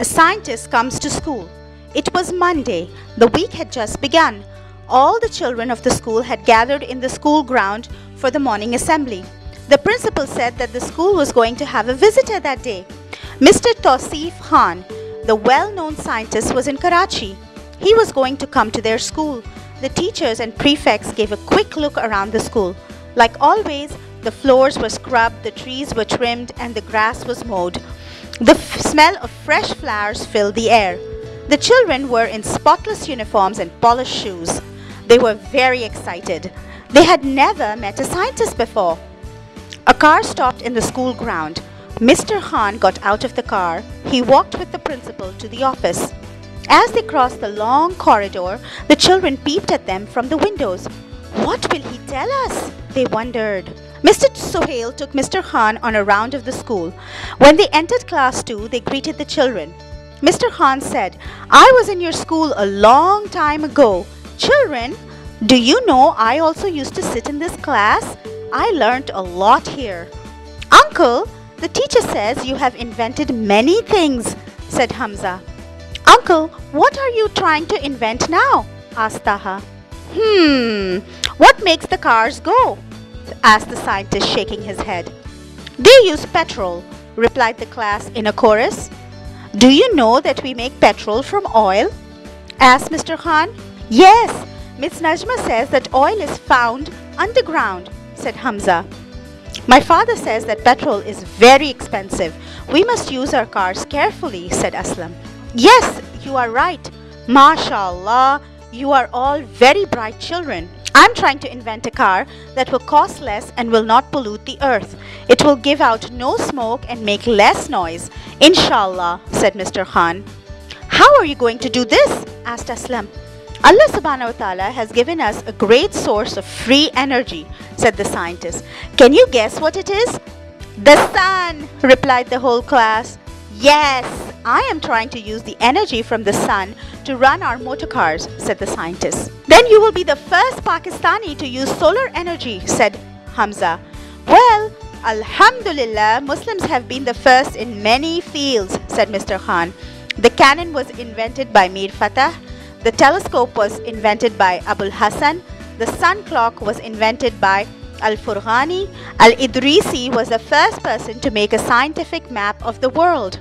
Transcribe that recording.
A scientist comes to school. It was Monday. The week had just begun. All the children of the school had gathered in the school ground for the morning assembly. The principal said that the school was going to have a visitor that day. Mr. Tausif Khan, the well known scientist, was in Karachi. He was going to come to their school. The teachers and prefects gave a quick look around the school. Like always, the floors were scrubbed, the trees were trimmed, and the grass was mowed. The smell of fresh flowers filled the air. The children were in spotless uniforms and polished shoes. They were very excited. They had never met a scientist before. A car stopped in the school ground. Mr. Khan got out of the car. He walked with the principal to the office. As they crossed the long corridor, the children peeped at them from the windows. What will he tell us? They wondered. Mr. Sohail took Mr. Khan on a round of the school. When they entered class 2, they greeted the children. Mr. Khan said, I was in your school a long time ago. Children, do you know I also used to sit in this class? I learnt a lot here. Uncle, the teacher says you have invented many things, said Hamza. Uncle, what are you trying to invent now? asked Taha. Hmm, what makes the cars go? Asked the scientist, shaking his head. They use petrol, replied the class in a chorus. Do you know that we make petrol from oil? asked Mr. Khan. Yes, Miss Najma says that oil is found underground, said Hamza. My father says that petrol is very expensive. We must use our cars carefully, said Aslam. Yes, you are right. MashaAllah, you are all very bright children. I'm trying to invent a car that will cost less and will not pollute the earth. It will give out no smoke and make less noise. Inshallah, said Mr. Khan. How are you going to do this? asked Aslam. Allah subhanahu wa ta'ala has given us a great source of free energy, said the scientist. Can you guess what it is? The sun, replied the whole class. Yes, I am trying to use the energy from the sun to run our motor cars, said the scientist. Then you will be the first Pakistani to use solar energy, said Hamza. Well, Alhamdulillah, Muslims have been the first in many fields, said Mr. Khan. The cannon was invented by Mir Fatah. The telescope was invented by Abul Hassan. The sun clock was invented by Al Furghani. Al Idrisi was the first person to make a scientific map of the world.